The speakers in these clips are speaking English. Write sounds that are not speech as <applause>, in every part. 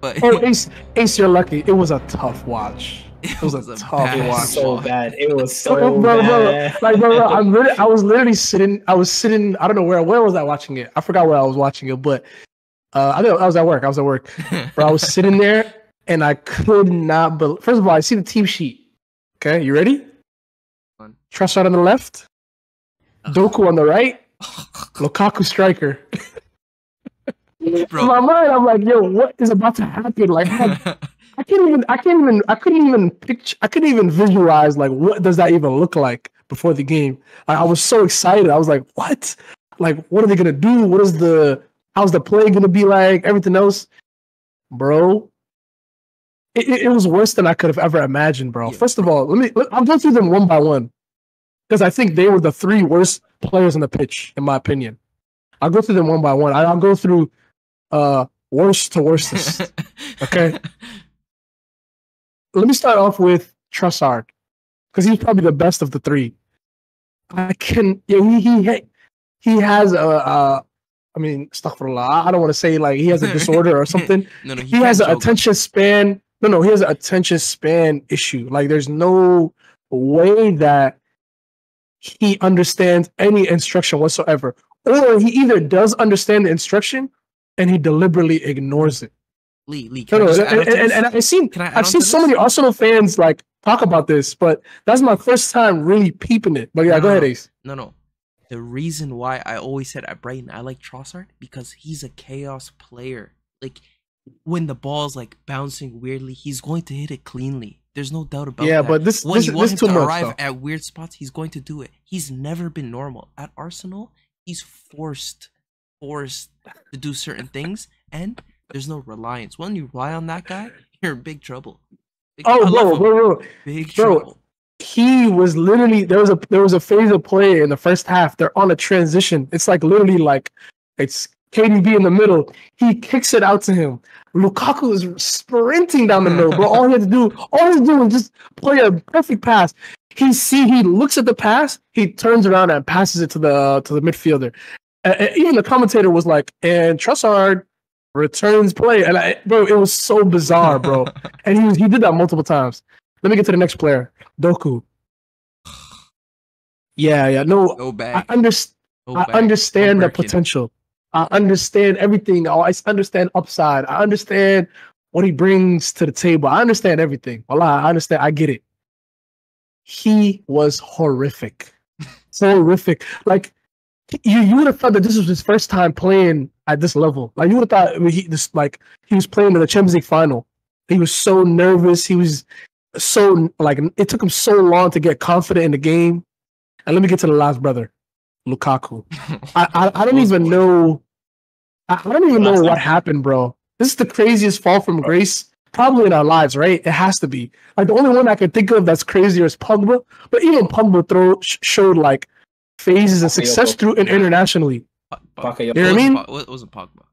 But Oh, <laughs> Ace, Ace, you're lucky. It was a tough watch. it was a tough bad watch. so bad. It was so bro, bro, bad. like, bro, bro, <laughs> I'm literally, I was literally sitting. I was sitting. I don't know where. Where was I watching it? I forgot where I was watching it, but uh, I know I was at work. I was at work. Bro, I was <laughs> sitting there and I could not. But first of all, I see the team sheet. Okay, you ready? Trust Trossard on the left, Doku on the right, Lukaku striker. In my mind, I'm like, yo, what is about to happen? Like, I, I can't even, I can't even, I couldn't even picture, I couldn't even visualize like what does that even look like before the game. Like, I was so excited. I was like, what? Like, what are they gonna do? What is the, how's the play gonna be like? Everything else, bro. It, it, it was worse than I could have ever imagined, bro. Yeah. First of all, let me, let, I'll go through them one by one because I think they were the three worst players on the pitch, in my opinion. I'll go through them one by one. I'll go through uh worst to worstest. Okay. Let me start off with Trossard because he's probably the best of the three. I can yeah he he he has a uh I mean astaghfirullah, I don't want to say like he has a disorder or <laughs> something. no, no, He has an attention span. No, no, he has an attention span issue. Like there's no way that he understands any instruction whatsoever. Or he either does understand the instruction and he deliberately ignores it. Lee, Lee, No, just and, and, and, I've seen I I've seen so this? many Arsenal fans like talk about this, but that's my first time really peeping it. But yeah, No, go ahead. Ace. No, no. The reason why I always said at Brighton I like Trossard because he's a chaos player. Like when the ball's like bouncing weirdly, he's going to hit it cleanly. There's no doubt about it. Yeah, that. but this when this, you want this him too to much. arrive though. at weird spots, he's going to do it. He's never been normal. At Arsenal, he's forced forced to do certain things and there's no reliance. When you rely on that guy, you're in big trouble. Big, Oh, I love bro, him. bro, bro, big bro, trouble. he was literally there was a there was a phase of play in the first half. They're on a transition. It's like literally like it's KDB in the middle. He kicks it out to him. Lukaku is sprinting down the middle, bro. All he had to do, all he had to do was just play a perfect pass. He see he looks at the pass, he turns around and passes it to the to the midfielder. Uh, even the commentator was like, "And Trossard returns play," and I, bro, it was so bizarre, bro. <laughs> and he was he did that multiple times. Let me get to the next player, Doku. Yeah, yeah, no, Go I back. understand. Go I back. understand the potential. I understand everything. I understand upside. I understand what he brings to the table. I understand everything. Wallah, I understand. I get it. He was horrific. <laughs> horrific. Like you, you would have thought that this was his first time playing at this level. Like you would have thought he this like he was playing in the Champions League final. He was so nervous. He was so like it took him so long to get confident in the game. And let me get to the last brother, Lukaku. <laughs> I I, I don't even know. I, I don't even know what happened, bro. This is the craziest fall from grace probably in our lives, right? It has to be. Like the only one I can think of that's crazier is Pogba. But even Pogba throw sh- showed like phases of success through and internationally. Pa- pa- You know what I mean? Pa- wa- wasn't Pogba.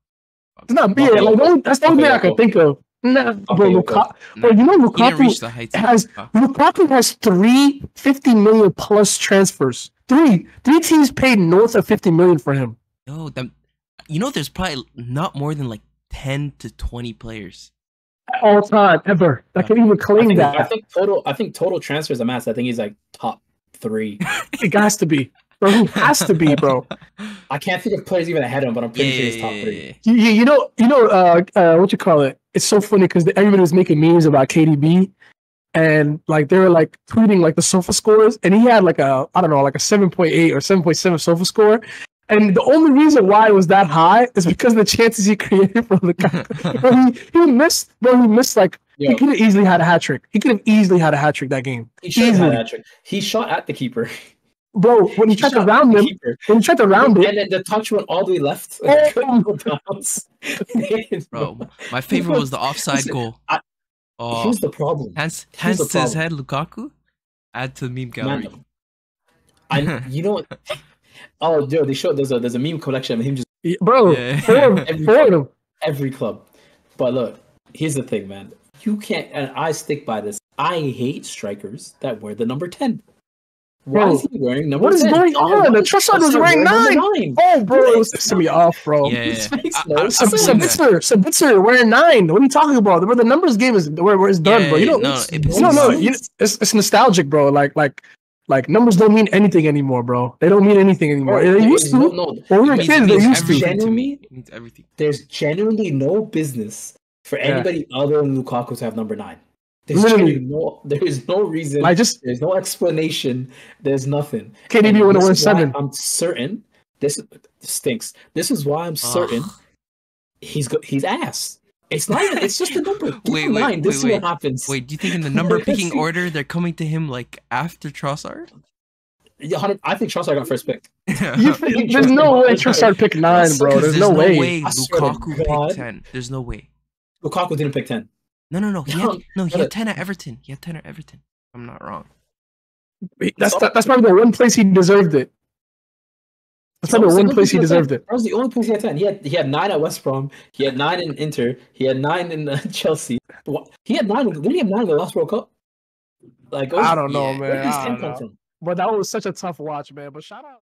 It's not yeah, like the only- that's the only thing I can think of. Nah, bro, Bakayoko. Lukaku. Bro, you know Lukaku reach the heights. of has Lukaku has three 50 million plus transfers. Three. Three teams paid north of 50 million for him. No, them. You know, there's probably not more than like ten to twenty players. At all time, ever. That can even I claim think, that. I think total. I think total transfers a mass. I think he's like top three. <laughs> It has to be. Bro, he has to be, bro. I can't think of players even ahead of him, but I'm pretty Yeah, sure he's top three. yeah. You, you you know, you know, uh, uh, what you call it? It's so funny because everybody was making memes about KDB, and like they were like tweeting like the sofa scores, and he had like a I don't know, like a seven point eight or seven point seven sofa score, and the only reason why it was that high is because of the chances he created from the <laughs> bro, he, he missed, bro, he missed like Yo, he could have easily had a hat trick. He could have easily had a hat trick that game, he should have easily. had that trick. He shot at the keeper. <laughs> bro. When he He tried to round him, keeper. when he tried to round it, and then the touch went all the way left. Oh. Couldn't go bounce. Bro, my favorite was the <laughs> offside goal. I- Oh, Here's the problem. hands, here's hands the to his head, Lukaku. Add to the meme gallery. Man, I <laughs> you know what? Oh, dude, they showed there's a there's a meme collection of him just bro, Yeah. four, <laughs> Every- four every club. But look, here's the thing, man. You can't, and I stick by this. I hate strikers that wear the number ten. Why Bro, is he wearing number what is 10? going oh, on? Why The is Trossard was Trossard wearing number nine. Oh, bro, it was pissing me off, bro. Yeah, <laughs> This yeah. makes I- no I- I've Sab- seen sense. that. Sabitzer, Sabitzer wearing nine. What are you talking about? Bro, the numbers game is where, where it's done, Yeah, bro. You don't. no, it's- it no, pisses no, me You, it's it's nostalgic, bro. Like like like numbers don't mean anything anymore, bro. They don't mean anything anymore. Bro, they used to. no- no, When we were kids, they used to. everything to me. It means everything. There's genuinely no business for Yeah. anybody other than Lukaku to have number nine. There's Literally. genuinely no, there is no reason. Like just there's no explanation. There's nothing. KDB And would have this won seven. I'm certain this, this stinks. This is why I'm ah. certain Ugh. he's go, he's ass. It's not. even- It's just a number. <laughs> Give Wait, him wait, nine. This wait, is wait. what happens. Wait, do you think in the number <laughs> picking order they're coming to him like after Trossard? Yeah, I think Trossard got first pick. <laughs> You, think- there's no way Trossard picked nine, bro. There's There's no way. I swear to Lukaku God. picked ten. There's no way. Lukaku didn't pick ten. No, no, no. He No, had, no, he had ten at Everton. He had ten at Everton. I'm not wrong. That's that, that's probably the one place he deserved it. That's That probably the the one only place he deserved it. That was the only place he had ten. He had he had nine at West Brom. He had nine in Inter. He had nine in uh, <laughs> Chelsea. What- He had nine. Didn't he have nine in the last World Cup? Like was- I don't know, yeah. Where did man. I don't know. But that was such a tough watch, man. But shout out.